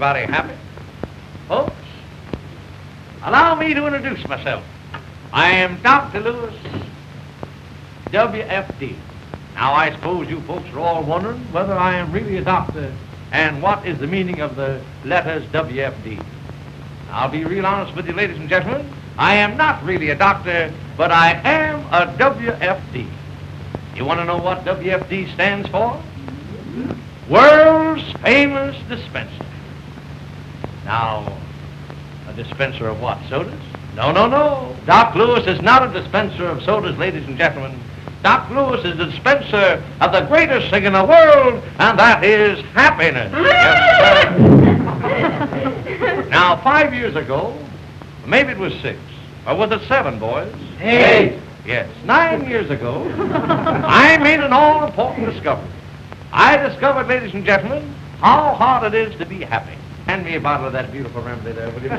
everybody happy? Folks, allow me to introduce myself. I am Dr. Lewis, WFD. Now, I suppose you folks are all wondering whether I am really a doctor and what is the meaning of the letters WFD. I'll be real honest with you, ladies and gentlemen. I am not really a doctor, but I am a WFD. You want to know what WFD stands for? World's famous dispenser. Now, a dispenser of what? Sodas? No, no, no. Doc Lewis is not a dispenser of sodas, ladies and gentlemen. Doc Lewis is the dispenser of the greatest thing in the world, and that is happiness. Yes, now, five years ago, maybe it was six, or was it seven, boys? Eight. Yes, nine years ago, I made an all-important discovery. I discovered, ladies and gentlemen, how hard it is to be happy. Hand me a bottle of that beautiful remedy there, will you?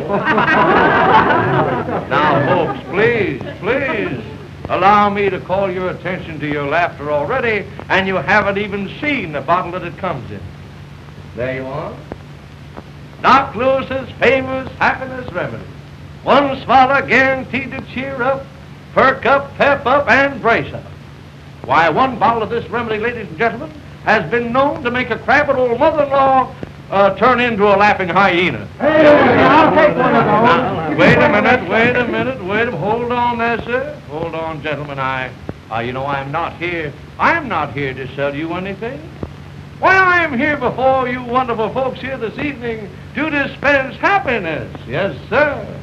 now, folks, please, please, allow me to call your attention to your laughter already, and you haven't even seen the bottle that it comes in. There you are. Doc Lewis's famous happiness remedy. One swallow guaranteed to cheer up, perk up, pep up, and brace up. Why, one bottle of this remedy, ladies and gentlemen, has been known to make a crabbed old mother-in-law uh, turn into a laughing hyena. Hey, I'll take one of those. Now, wait a minute, wait a minute, wait a Hold on there, sir. Hold on, gentlemen. I, uh, you know, I'm not here. I'm not here to sell you anything. Why, I am here before you wonderful folks here this evening to dispense happiness. Yes, sir.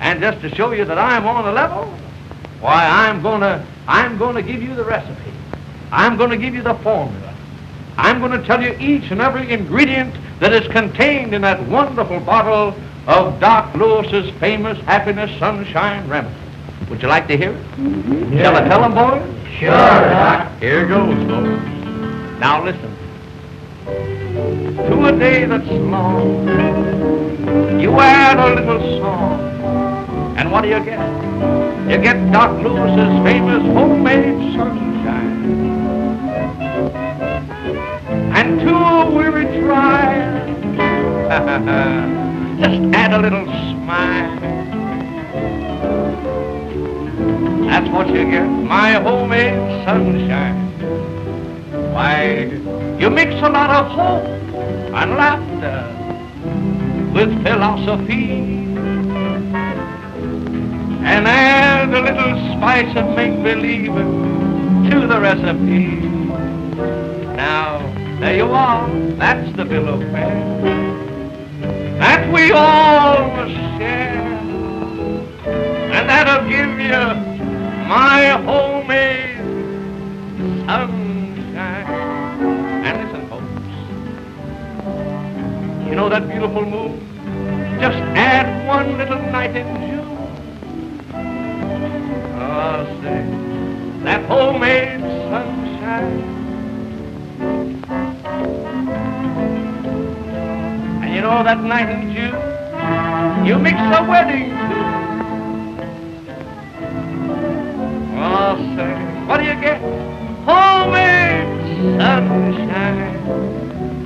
And just to show you that I'm on the level, why, I'm gonna, I'm gonna give you the recipe. I'm gonna give you the formula. I'm going to tell you each and every ingredient that is contained in that wonderful bottle of Doc Lewis's famous Happiness Sunshine Remedy. Would you like to hear it? Mm-hmm. Shall I tell them, boys? Sure, Doc. Here goes, folks. Now listen. To a day that's long, you add a little song. And what do you get? You get Doc Lewis's famous homemade sunshine. And to a weary trial, just add a little smile. That's what you get, my homemade sunshine. Why, you mix a lot of hope and laughter with philosophy. And add a little spice of make-believe to the recipe. Now, there you are. That's the bill of fare. That we all must share. And that'll give you my homemade sunshine. And listen, folks. You know that beautiful moon? Just add one little night in June. Oh, say, that homemade sunshine. You know that night in June, you mix a wedding tune. Oh, say, what do you get? Homemade sunshine.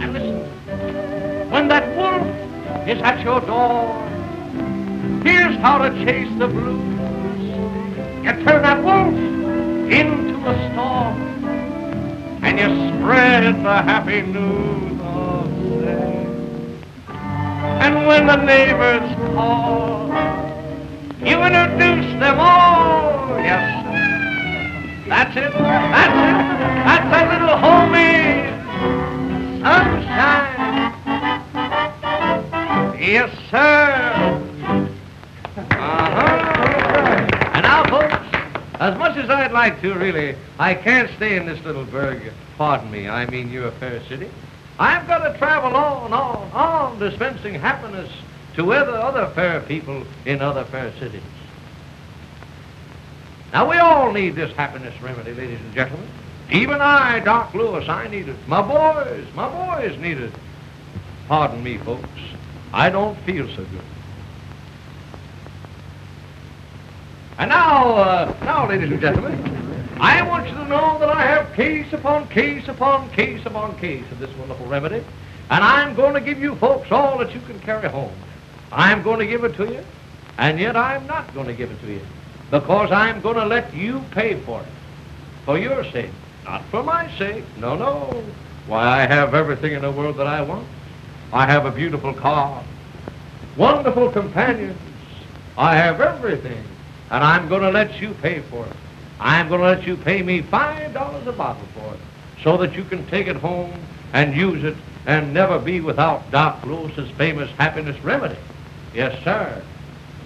And listen, when that wolf is at your door, here's how to chase the blues. You turn that wolf into a storm, and you spread the happy news oh, of say. When the neighbors call, you introduce them all. Yes, sir. That's it. That's it. That's a little homemade sunshine. Yes, sir. Uh-huh. And now, folks, as much as I'd like to, really, I can't stay in this little burg. Pardon me, I mean your fair city. I've got to travel on, on, on, dispensing happiness to other, other fair people in other fair cities. Now, we all need this happiness remedy, ladies and gentlemen. Even I, Doc Lewis, I need it. My boys, my boys need it. Pardon me, folks. I don't feel so good. And now, uh, now, ladies and gentlemen, I want you to know that I have case upon case upon case upon case of this wonderful remedy, and I'm going to give you folks all that you can carry home. I'm going to give it to you, and yet I'm not going to give it to you because I'm going to let you pay for it for your sake, not for my sake. No, no. Why, I have everything in the world that I want. I have a beautiful car, wonderful companions. I have everything, and I'm going to let you pay for it. I'm going to let you pay me $5 a bottle for it so that you can take it home and use it and never be without Doc Lewis's famous happiness remedy. Yes, sir.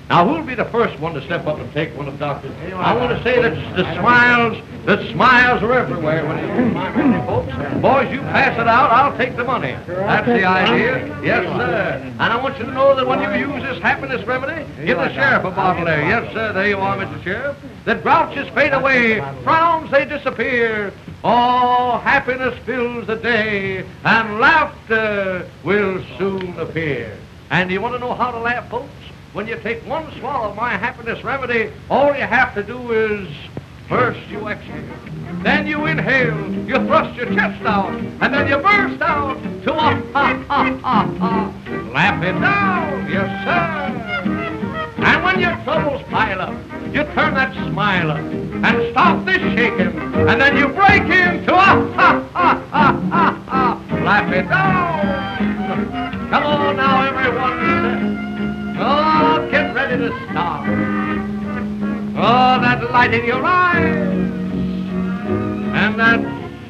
Now, who'll be the first one to step up and take one of Doctor's? I want to say that the smiles, the smiles are everywhere when you folks. Boys, you pass it out, I'll take the money. That's the idea. Yes, sir. And I want you to know that when you use this happiness remedy, give the sheriff a bottle there. Yes, sir. There you are, Mr. Sheriff. That grouches fade away, frowns they disappear. All happiness fills the day, and laughter will soon appear. And you want to know how to laugh, folks? When you take one swallow of my happiness remedy, all you have to do is first you exhale, then you inhale, you thrust your chest out, and then you burst out to a ha ha ha ha. Laugh it down, yes sir. And when your troubles pile up, you turn that smile up and stop this shaking, and then you break into a ha ha ha ha ha. Laugh it down. Come on now, everyone. Get ready. Oh, that light in your eyes and that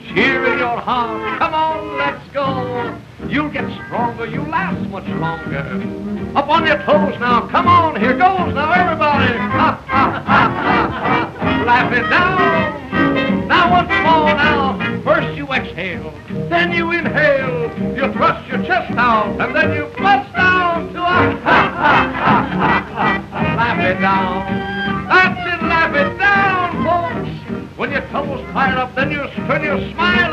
cheer in your heart. Come on, let's go. You'll get stronger. You'll last much longer. Up on your toes now. Come on, here goes now, everybody. Ha, ha, ha, ha. Laugh it down. Now once more now. First you exhale, then you inhale. You thrust your chest out, and then you bust down to a ha, ha, ha, ha, it down. That's it, laugh it down, folks. When your toes fire up, then you turn your smile